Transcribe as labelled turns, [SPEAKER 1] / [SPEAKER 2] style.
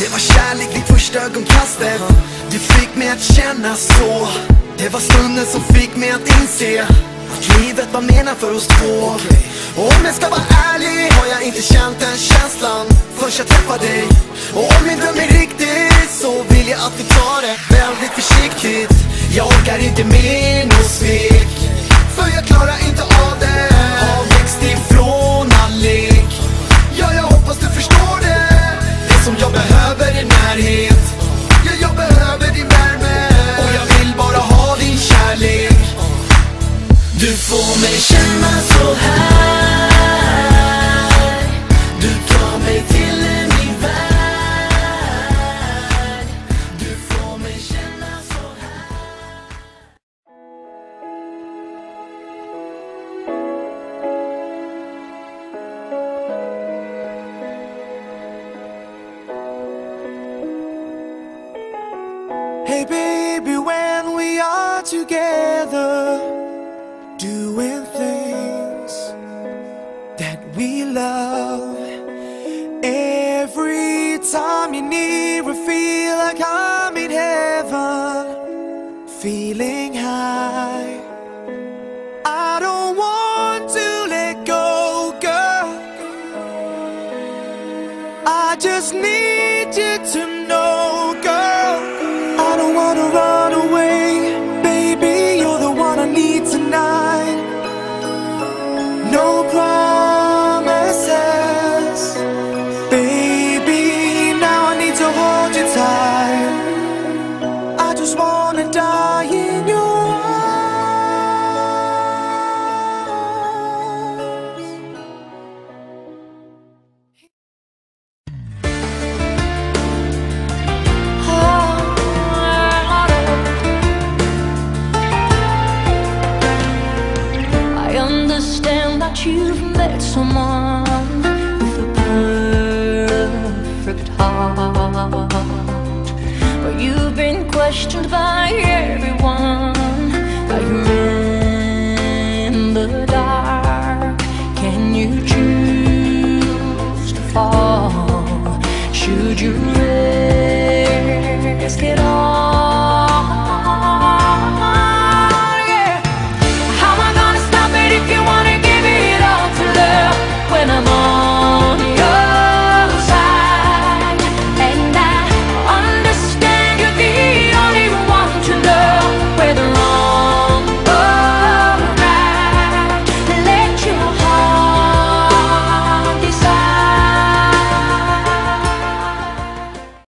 [SPEAKER 1] Det var kärlek vid första ögonkastet. Du fick mig att känna så. Det var stunden som fick mig att inse Att livet var menat för oss två. Och om jag ska vara ärlig har jag inte känt den känslan Förrän jag träffade dig. Och om min dröm är riktig så vill jag att vi tar det väldigt försiktigt. Jag orkar inte mer något svek För jag klarar inte av närhet Ja, jag behöver din värme. Och jag vill bara ha din kärlek. Du får mig känna så här.
[SPEAKER 2] Hey baby, when we are together, doing things that we love. Every time you're near, I feel like I'm in heaven, feeling high. I don't want to let go, girl. I just need Wanna run away, baby. You're the one I need tonight. No promises, baby. Now I need to hold you tight. someone with a perfect heart. But you've
[SPEAKER 3] been questioned by everyone. Are you in the dark? Can you choose to fall? Should you risk it all?